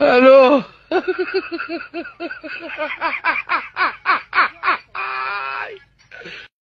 Hello.